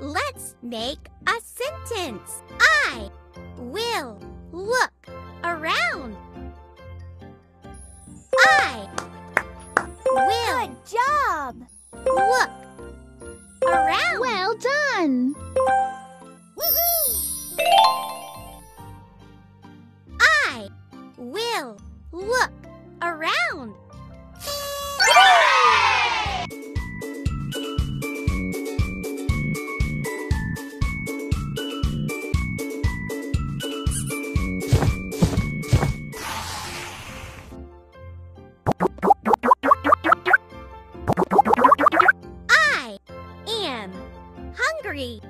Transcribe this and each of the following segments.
Let's make a sentence. Will look around. I am hungry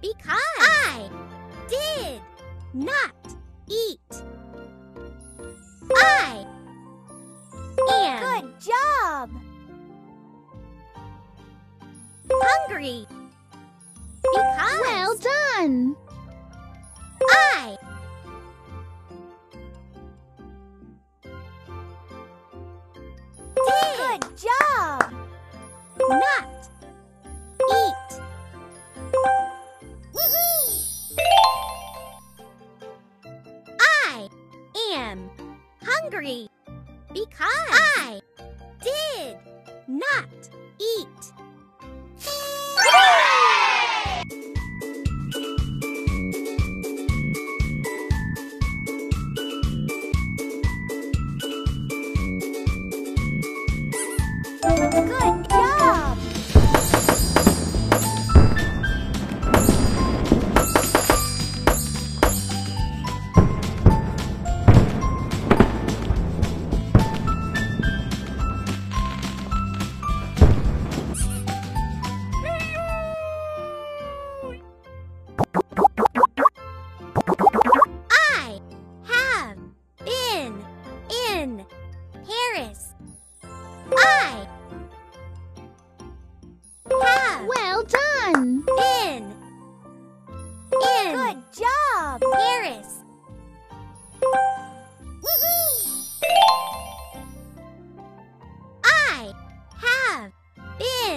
because I did not eat. Hungry because Well done! I did Good job! not eat. I am hungry because I did not eat.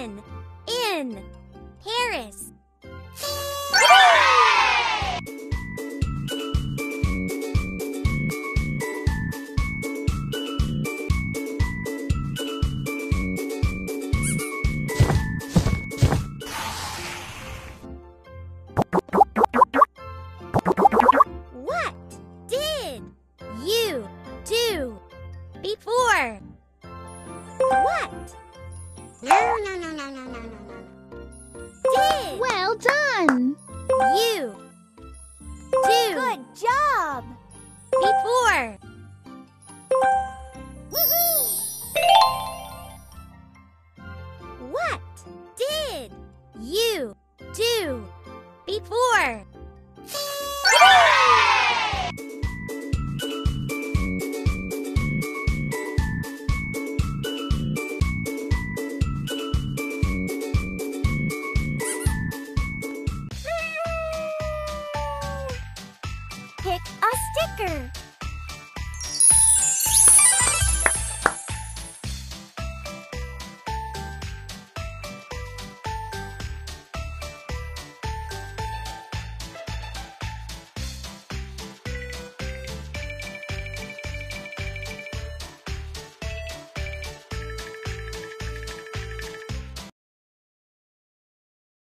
Been in Paris. You do Good job! before? What did you do before? Sticker.